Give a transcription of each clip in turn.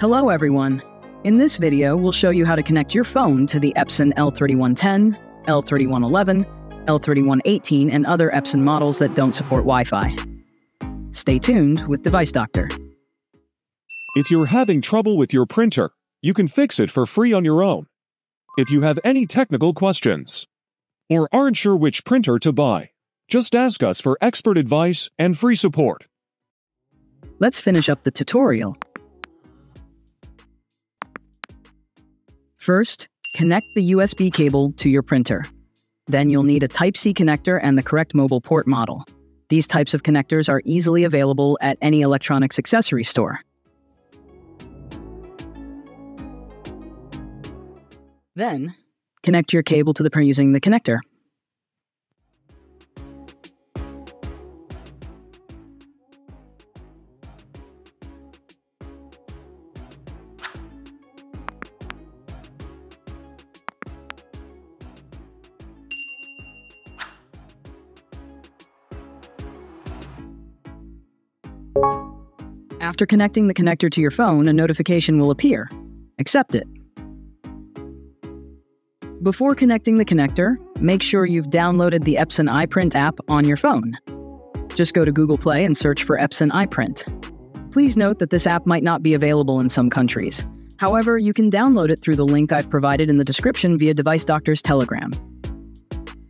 Hello everyone! In this video, we'll show you how to connect your phone to the Epson L3110, L3111, L3118, and other Epson models that don't support Wi-Fi. Stay tuned with Device Doctor. If you're having trouble with your printer, you can fix it for free on your own. If you have any technical questions or aren't sure which printer to buy, just ask us for expert advice and free support. Let's finish up the tutorial. First, connect the USB cable to your printer. Then you'll need a Type-C connector and the correct mobile port model. These types of connectors are easily available at any electronics accessory store. Then, connect your cable to the printer using the connector. After connecting the connector to your phone, a notification will appear. Accept it. Before connecting the connector, make sure you've downloaded the Epson iPrint app on your phone. Just go to Google Play and search for Epson iPrint. Please note that this app might not be available in some countries. However, you can download it through the link I've provided in the description via Device Doctor's Telegram.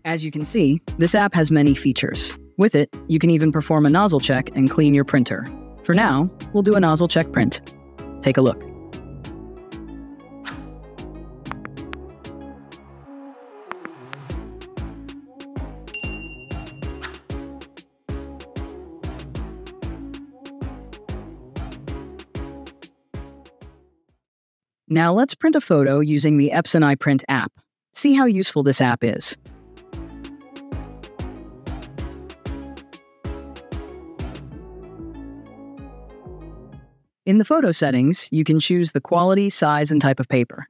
As you can see, this app has many features. With it, you can even perform a nozzle check and clean your printer. For now, we'll do a nozzle check print. Take a look. Now let's print a photo using the Epson iPrint app. See how useful this app is. In the photo settings, you can choose the quality, size, and type of paper.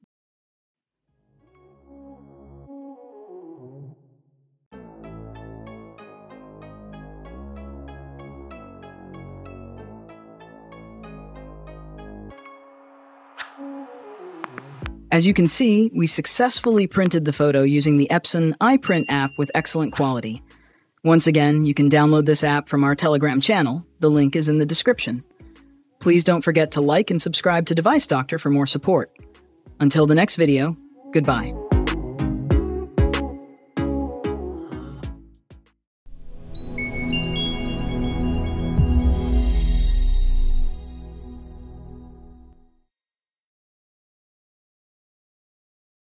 As you can see, we successfully printed the photo using the Epson iPrint app with excellent quality. Once again, you can download this app from our Telegram channel. The link is in the description. Please don't forget to like and subscribe to Device Doctor for more support. Until the next video, goodbye.